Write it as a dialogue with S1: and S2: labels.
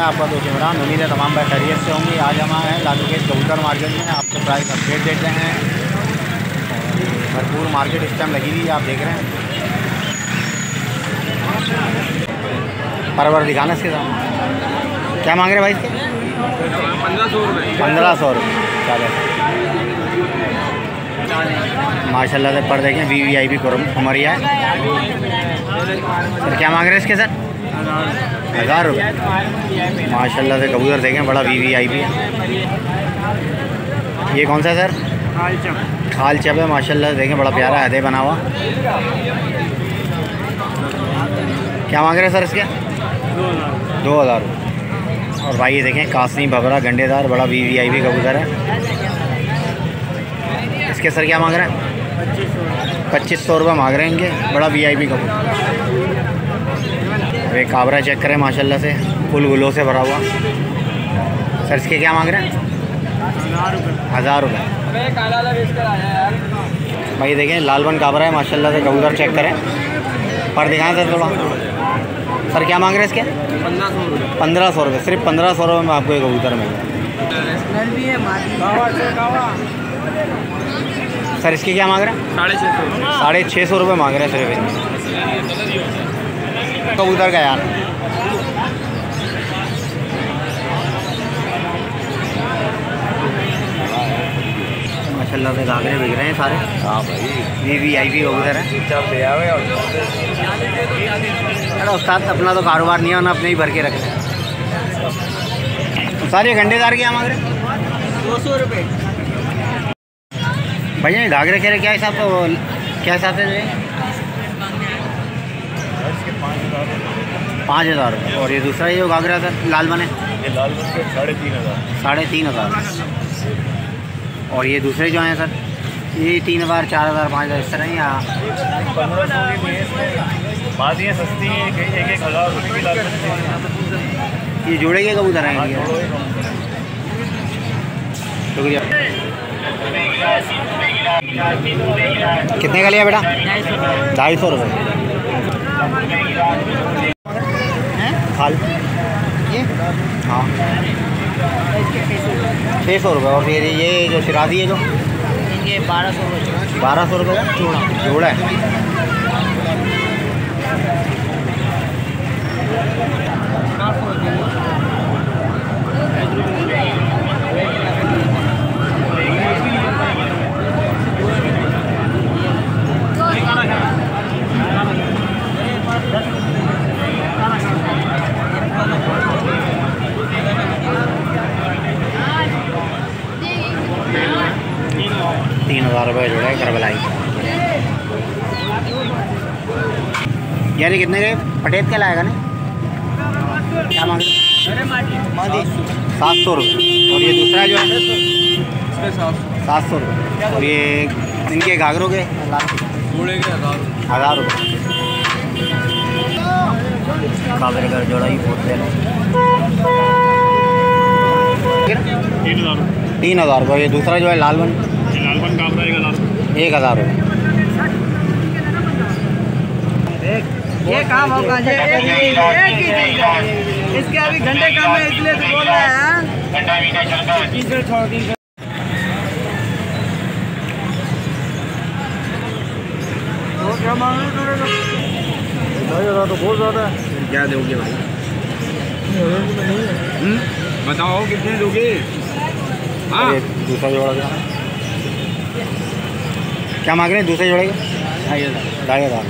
S1: आपका दोस्त इमरान उम्मीद है तमाम भाई खैरियत से होंगे। आज हम आए हैं लालू के कबूतर मार्केट में। आपको प्राइस अपडेट देते हैं। भरपूर मार्केट इस टाइम लगी हुई है आप देख रहे हैं। परवर दिखाना इसके क्या मांग रहे भाई इसके?
S2: पंद्रह सौ रुपये
S1: पंद्रह सौ रुपये चलो। माशाल्लाह से पर देखें वी वी आई पी कुमरिया है। सर, क्या मांग रहे हैं इसके सर? हज़ार रुपये माशाल्लाह से कबूतर देखें, बड़ा वी वी आई पी है। ये कौन सा है सर? खाल चप। है, माशाल्लाह से देखें, बड़ा प्यारा है बना हुआ। क्या मांग रहे हैं सर इसके? दो हज़ार। और भाई ये देखें, कासनी भबरा गंडेदार, बड़ा वी वी आई पी कबूतर है। इसके सर क्या मांग रहे हैं? पच्चीस सौ रुपये मांग रहे हैं इनके। बड़ा वी आई पी कबूतर वे काबरा चेक करें, माशाल्लाह से। फुल गुलों से भरा हुआ। सर, इसके क्या मांग रहे हैं? हज़ार रुपये। भाई, देखें लालबन काबरा है, माशाल्लाह से कबूतर चेक करें। पर दिखाएँ सर थोड़ा। सर, क्या मांग रहे हैं इसके?
S2: पंद्रह सौ रुपये।
S1: सिर्फ़ पंद्रह सौ रुपये में आपको ये कबूतर मिल सर इसके क्या मांग रहे हैं?
S2: साढ़े छः सौ।
S1: साढ़े छः सौ रुपये मांग रहे हैं सिर्फ़ इसके। कबूतर का यार। माशाल्लाह से घाघरे बिक रहे हैं सारे।
S2: हाँ भाई।
S1: वी वी आई पी कबूतर है। अरे उस्ताद अपना तो कारोबार नहीं है ना अपने ही भर के रखते हैं। सारे घंटेदार क्या मांग रहे हैं?
S2: दो सौ रुपये
S1: भैया ये घाघरे खेरे क्या हिसाब से क्या हिसाब से पाँच हज़ार। और ये दूसरा ये जो घाघरा था लाल बने?
S2: ये लाल बन साढ़े तीन हज़ार।
S1: साढ़े तीन हज़ार। और ये दूसरे जो हैं सर ये तीन हज़ार चार हज़ार पाँच हज़ार इस तरह ही
S2: पंद्रह की बादियाँ सस्ती हैं एक एक एक हज़ार रुपये की बनती हैं
S1: ये जोड़े के कबूतर हैं
S2: हाँ,
S1: इनके?
S2: जोड़ो ही कम।
S1: शुक्रिया कितने का लिया बेटा? ढाई सौ रुपये खाल हाँ। छः सौ रुपये और फिर ये जो सिराजी है जो?
S3: ये बारह सौ रुपये
S1: बारह सौ रुपये जोड़ा जोड़ा है तीन हज़ार रुपये जोड़ा करबलाई। यार ये कितने के? पटेत क्या लाएगा ना? क्या मांग सात सौ रुपये और ये दूसरा जो है सात सौ। रुपये और ये इनके घाघरों के?
S2: हज़ार
S1: रुपये घाघरे का जोड़ा ही बहुत है।
S2: तीन हज़ार।
S1: तीन हज़ार रुपये ये दूसरा जो है लाल बन।
S2: हज़ार
S1: एक हज़ार। रुपये
S3: ये काम होगा ये एक ही एक ही इसके अभी घंटे कम है इसलिए तो बोल रहे हैं
S1: तो बहुत ज़्यादा है क्या दोगे भाई?
S2: बताओ कितने दोगे? हाँ।
S1: दूसरा जोड़ा क्या क्या मांग रहे हैं? दूसरे जोड़े का? ढाई हज़ार। ढाई हज़ार।